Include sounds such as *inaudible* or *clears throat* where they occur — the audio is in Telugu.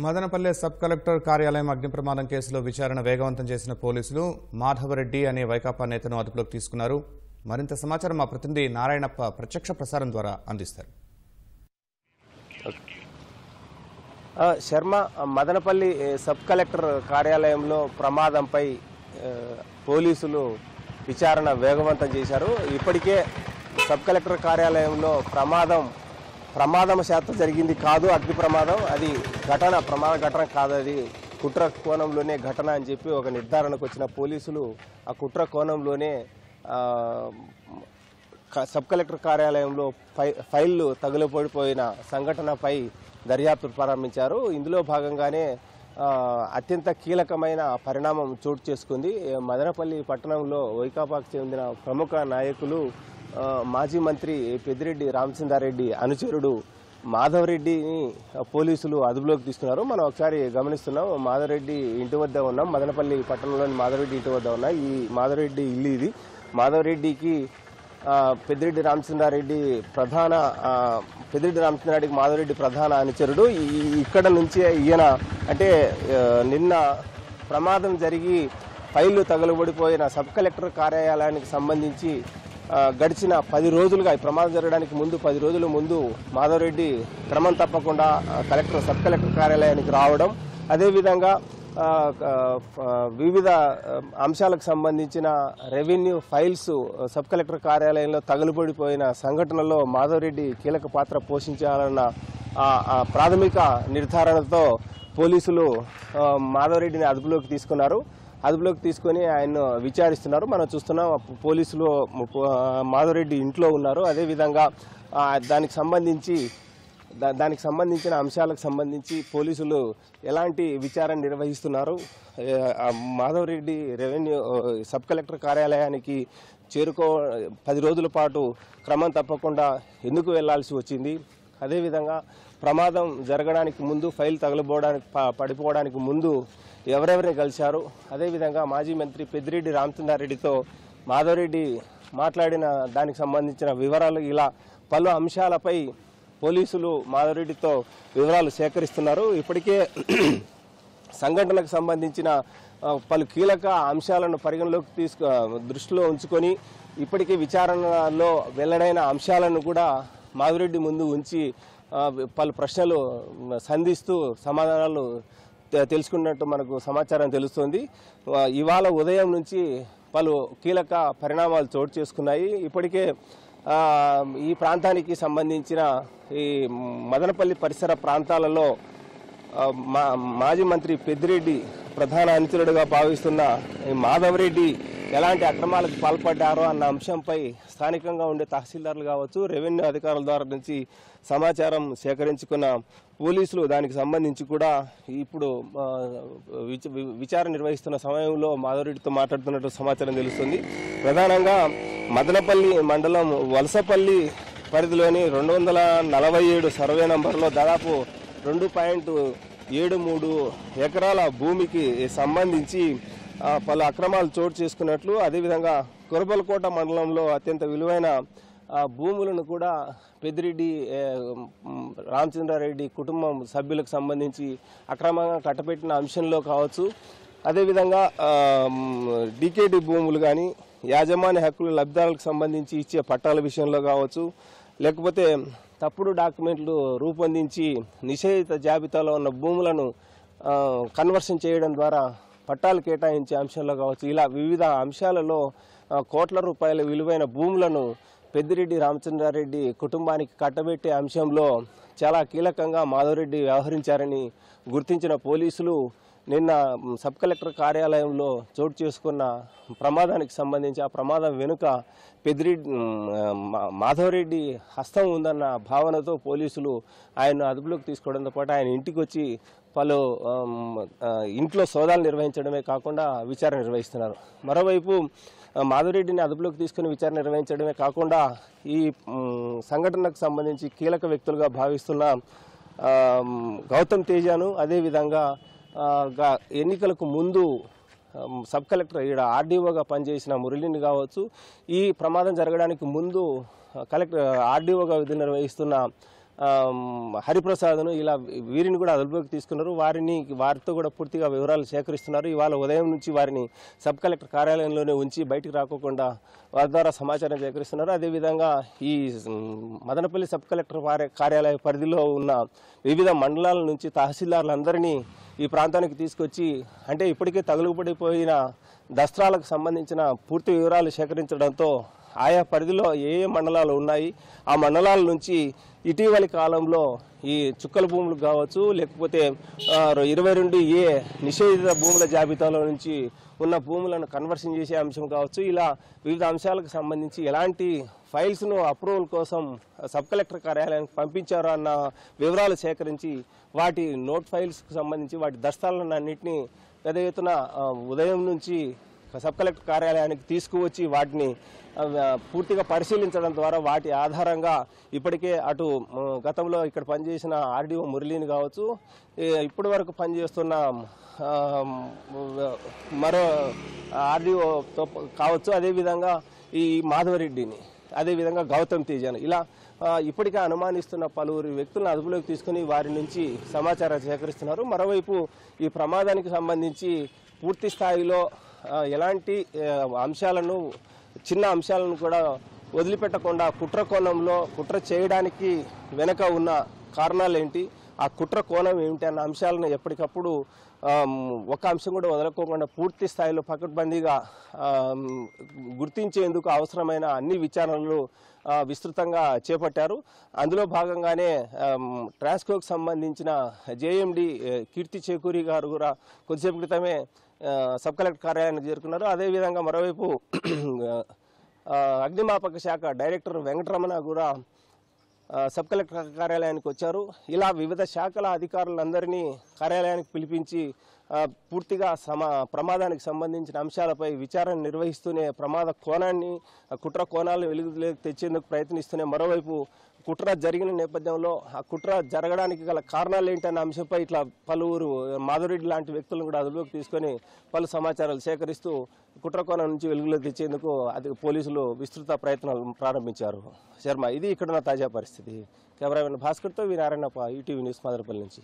మదనపల్లె సబ్ కలెక్టర్ కార్యాలయం అగ్ని ప్రమాదం కేసులో విచారణ వేగవంతం చేసిన పోలీసులు మాధవరెడ్డి అనే వైకాపా నేతను అదుపులోకి తీసుకున్నారు. మరింత సమాచారం మా ప్రతినిధి నారాయణప్ప ప్రత్యక్ష ప్రసారం ద్వారా అందిస్తారు. శర్మ మదనపల్లి సబ్ కలెక్టర్ కార్యాలయంలో ప్రమాదంపై పోలీసులు విచారణ వేగవంతం చేశారు. ఇప్పటికే సబ్ కలెక్టర్ కార్యాలయంలో ప్రమాదం ప్రమాదం శాతం జరిగింది కాదు అగ్ని ప్రమాదం. అది ఘటన ప్రమాద ఘటన కాదు అది కుట్ర కోణంలోనే ఘటన అని చెప్పి ఒక నిర్ధారణకు వచ్చిన పోలీసులు ఆ కుట్ర కోణంలోనే సబ్ కలెక్టర్ కార్యాలయంలో ఫై ఫైళ్ళు తగులపడిపోయిన సంఘటనపై దర్యాప్తు ప్రారంభించారు. ఇందులో భాగంగానే అత్యంత కీలకమైన పరిణామం చోటు చేసుకుంది. మదనపల్లి పట్టణంలో వైకాపాకు చెందిన ప్రముఖ నాయకులు మాజీ మంత్రి పెద్దిరెడ్డి రామచంద్రారెడ్డి అనుచరుడు మాధవరెడ్డిని పోలీసులు అదుపులోకి తీసుకున్నారు. మనం ఒకసారి గమనిస్తున్నాం మాధవరెడ్డి ఇంటి వద్ద ఉన్నాం. మదనపల్లి పట్టణంలోని మాధవరెడ్డి ఇంటి వద్ద ఉన్నాం. ఈ మాధవరెడ్డి ఇల్లు ఇది. మాధవరెడ్డికి పెద్దిరెడ్డి రామచంద్రారెడ్డి ప్రధాన పెద్దిరెడ్డి రామచంద్రారెడ్డికి మాధవరెడ్డి ప్రధాన అనుచరుడు. ఈ- ఇక్కడ నుంచి ఈయన అంటే నిన్న ప్రమాదం జరిగి ఫైళ్ళు తగలబడిపోయిన సబ్ కలెక్టర్ కార్యాలయానికి సంబంధించి గడిచిన పది రోజులుగా ఈ ప్రమాదం జరగడానికి ముందు పది రోజుల ముందు మాధవరెడ్డి క్రమం తప్పకుండా కలెక్టర్ సబ్ కలెక్టర్ కార్యాలయానికి రావడం అదేవిధంగా వివిధ అంశాలకు సంబంధించిన రెవెన్యూ ఫైల్స్ సబ్ కలెక్టర్ కార్యాలయంలో తగులుపడిపోయిన సంఘటనలో మాధవరెడ్డి కీలక పాత్ర పోషించాలన్న ఆ, ప్రాథమిక నిర్ధారణతో పోలీసులు మాధవరెడ్డిని అదుపులోకి తీసుకున్నారు. అదుపులోకి తీసుకొని ఆయన్ను విచారిస్తున్నారు. మనం చూస్తున్నాం పోలీసులు మాధవరెడ్డి ఇంట్లో ఉన్నారు. అదేవిధంగా దానికి సంబంధించి దా- దానికి సంబంధించిన అంశాలకు సంబంధించి పోలీసులు ఎలాంటి విచారణ నిర్వహిస్తున్నారు? మాధవరెడ్డి రెవెన్యూ సబ్ కలెక్టర్ కార్యాలయానికి చేరుకో పది రోజుల పాటు క్రమం తప్పకుండా ఎందుకు వెళ్ళాల్సి వచ్చింది? అదేవిధంగా ప్రమాదం జరగడానికి ముందు ఫైల్ తగలబోవడానికి పడిపోవడానికి ముందు ఎవరెవరిని కలిశారు? అదేవిధంగా మాజీ మంత్రి పెద్దిరెడ్డి రామచంద్రారెడ్డితో మాధవరెడ్డి మాట్లాడిన దానికి సంబంధించిన వివరాలు ఇలా పలు అంశాలపై పోలీసులు మాధవరెడ్డితో వివరాలు సేకరిస్తున్నారు. ఇప్పటికే *clears throat* సంఘటనకు సంబంధించిన పలు కీలక అంశాలను పరిగణలోకి తీసుకు దృష్టిలో ఉంచుకొని ఇప్పటికే విచారణలో వెల్లడైన అంశాలను కూడా మాధురెడ్డి ముందు ఉంచి పలు ప్రశ్నలు సంధిస్తూ సమాధానాలు తెలుసుకున్నట్టు మనకు సమాచారం తెలుస్తోంది. ఇవాళ ఉదయం నుంచి పలు కీలక పరిణామాలు చోటు చేసుకున్నాయి. ఇప్పటికే ఈ ప్రాంతానికి సంబంధించిన ఈ మదనపల్లి పరిసర ప్రాంతాలలో మా మాజీ మంత్రి పెద్దిరెడ్డి ప్రధాన అనుచరుడుగా భావిస్తున్న ఈ మాధవరెడ్డి ఎలాంటి అక్రమాలకు పాల్పడ్డారో అన్న అంశంపై స్థానికంగా ఉండే తహసీల్దార్లు కావచ్చు రెవెన్యూ అధికారుల ద్వారా నుంచి సమాచారం సేకరించుకున్న పోలీసులు దానికి సంబంధించి కూడా ఇప్పుడు వి- విచారణ నిర్వహిస్తున్న సమయంలో మాధవరెడ్డితో మాట్లాడుతున్నట్టు సమాచారం తెలుస్తుంది. ప్రధానంగా మదనపల్లి మండలం వలసపల్లి పరిధిలోని రెండు వందల నలభై ఏడు సర్వే నంబర్లో దాదాపు రెండు పాయింట్ ఏడు మూడు ఎకరాల భూమికి సంబంధించి పలు అక్రమాలు చోటు చేసుకున్నట్లు అదేవిధంగా కురబలకోట మండలంలో అత్యంత విలువైన భూములను కూడా పెద్దిరెడ్డి రామచంద్రారెడ్డి కుటుంబం సభ్యులకు సంబంధించి అక్రమంగా కట్టబెట్టిన అంశంలో కావచ్చు. అదేవిధంగా డీకేటీ భూములు కానీ యాజమాన్య హక్కుల లబ్ధాలకు సంబంధించి ఇచ్చే పట్టాల విషయంలో కావచ్చు. లేకపోతే తప్పుడు డాక్యుమెంట్లు రూపొందించి నిషేధిత జాబితాలో ఉన్న భూములను కన్వర్షన్ చేయడం ద్వారా పట్టాలు కేటాయించే అంశంలో కావచ్చు. ఇలా వివిధ అంశాలలో కోట్ల రూపాయల విలువైన భూములను పెద్దిరెడ్డి రామచంద్రారెడ్డి కుటుంబానికి కట్టబెట్టే అంశంలో చాలా కీలకంగా మాధవరెడ్డి వ్యవహరించారని గుర్తించిన పోలీసులు నిన్న సబ్ కలెక్టర్ కార్యాలయంలో చోటు చేసుకున్న ప్రమాదానికి సంబంధించి ఆ ప్రమాదం వెనుక పెద్దిరెడ్డి మాధవరెడ్డి హస్తం ఉందన్న భావనతో పోలీసులు ఆయన అదుపులోకి తీసుకోవడంతో పాటు ఆయన ఇంటికి వచ్చి పలు ఇంట్లో సోదాలు నిర్వహించడమే కాకుండా విచారణ నిర్వహిస్తున్నారు. మరోవైపు ఆ, మాధవరెడ్డిని అదుపులోకి తీసుకుని విచారణ నిర్వహించడమే కాకుండా ఈ సంఘటనకు సంబంధించి కీలక వ్యక్తులుగా భావిస్తున్న గౌతమ్ తేజాను అదేవిధంగా ఎన్నికలకు ముందు సబ్ కలెక్టర్ ఈడ ఆర్డీఓగా పనిచేసిన మురళిని కావచ్చు ఈ ప్రమాదం జరగడానికి ముందు కలెక్టర్ ఆర్డీఓగా విధులు నిర్వహిస్తున్న హరిప్రసాద్ను ఇలా వీరిని కూడా అదుపులోకి తీసుకున్నారు. వారిని వారితో కూడా పూర్తిగా వివరాలు సేకరిస్తున్నారు. ఇవాళ ఉదయం నుంచి వారిని సబ్ కలెక్టర్ కార్యాలయంలోనే ఉంచి బయటికి రాకోకుండా వారి ద్వారా సమాచారం సేకరిస్తున్నారు. అదేవిధంగా ఈ మదనపల్లి సబ్ కలెక్టర్ కార్యాలయ పరిధిలో ఉన్న వివిధ మండలాల నుంచి తహసీల్దారులందరినీ ఈ ప్రాంతానికి తీసుకొచ్చి అంటే ఇప్పటికే తగులుపడిపోయిన దస్త్రాలకు సంబంధించిన పూర్తి వివరాలు సేకరించడంతో ఆయా పరిధిలో ఏ ఏ మండలాలు ఉన్నాయి ఆ మండలాల నుంచి ఇటీవలి కాలంలో ఈ చుక్కల భూములు కావచ్చు లేకపోతే ఇరవై రెండు ఏ నిషేధిత భూముల జాబితాలో నుంచి ఉన్న భూములను కన్వర్షన్ చేసే అంశం కావచ్చు ఇలా వివిధ అంశాలకు సంబంధించి ఎలాంటి ఫైల్స్ను అప్రూవల్ కోసం సబ్ కలెక్టర్ కార్యాలయానికి పంపించారు అన్న వివరాలు సేకరించి వాటి నోట్ ఫైల్స్కు సంబంధించి వాటి దస్తాలను అన్నింటినీ పెద్ద ఎత్తున ఉదయం నుంచి సబ్ కలెక్టర్ కార్యాలయానికి తీసుకువచ్చి వాటిని పూర్తిగా పరిశీలించడం ద్వారా వాటి ఆధారంగా ఇప్పటికే అటు గతంలో ఇక్కడ పనిచేసిన ఆర్డీఓ మురళిని కావచ్చు ఇప్పటి వరకు పనిచేస్తున్న మరో ఆర్డీఓతో కావచ్చు అదేవిధంగా ఈ మాధవరెడ్డిని అదేవిధంగా గౌతమ్ తేజాను. ఇలా ఇప్పటికే అనుమానిస్తున్న పలువురు వ్యక్తులను అదుపులోకి తీసుకుని వారి నుంచి సమాచారం సేకరిస్తున్నారు. మరోవైపు ఈ ప్రమాదానికి సంబంధించి పూర్తి స్థాయిలో ఎలాంటి అంశాలను చిన్న అంశాలను కూడా వదిలిపెట్టకుండా కుట్ర కోణంలో కుట్ర చేయడానికి వెనక ఉన్న కారణాలు ఏంటి ఆ కుట్ర కోణం ఏమిటి అన్న అంశాలను ఎప్పటికప్పుడు ఒక అంశం కూడా వదలకోకుండా పూర్తి స్థాయిలో పకడ్బందీగా గుర్తించేందుకు అవసరమైన అన్ని విచారణలు విస్తృతంగా చేపట్టారు. అందులో భాగంగానే ట్రాన్స్కోకు సంబంధించిన జేఎండి కీర్తి చేకూరి గారు కూడా కొద్దిసేపు క్రితమే సబ్ కలెక్టర్ కార్యాలయానికి చేరుకున్నారు. అదేవిధంగా మరోవైపు అగ్నిమాపక శాఖ డైరెక్టర్ వెంకటరమణ కూడా సబ్ కలెక్టర్ కార్యాలయానికి వచ్చారు. ఇలా వివిధ శాఖల అధికారులందరినీ కార్యాలయానికి పిలిపించి పూర్తిగా సమా ప్రమాదానికి సంబంధించిన అంశాలపై విచారణ నిర్వహిస్తూనే ప్రమాద కోణాన్ని కుట్ర కోణాలను వెలుగులోకి తెచ్చేందుకు ప్రయత్నిస్తూనే మరోవైపు కుట్ర జరిగిన నేపథ్యంలో ఆ కుట్ర జరగడానికి గల కారణాలు ఏంటనే అంశంపై ఇట్లా పలువురు మాధురెడ్డి లాంటి వ్యక్తులను కూడా అదుపులోకి తీసుకొని పలు సమాచారాలు సేకరిస్తూ కుట్రకోణం నుంచి వెలుగులోకి తెచ్చేందుకు అది పోలీసులు విస్తృత ప్రయత్నాలు ప్రారంభించారు. శర్మ ఇది ఇక్కడున్న తాజా పరిస్థితి. Cameraman భాస్కర్తో V Narayanappa ETV news Madarapalli నుంచి.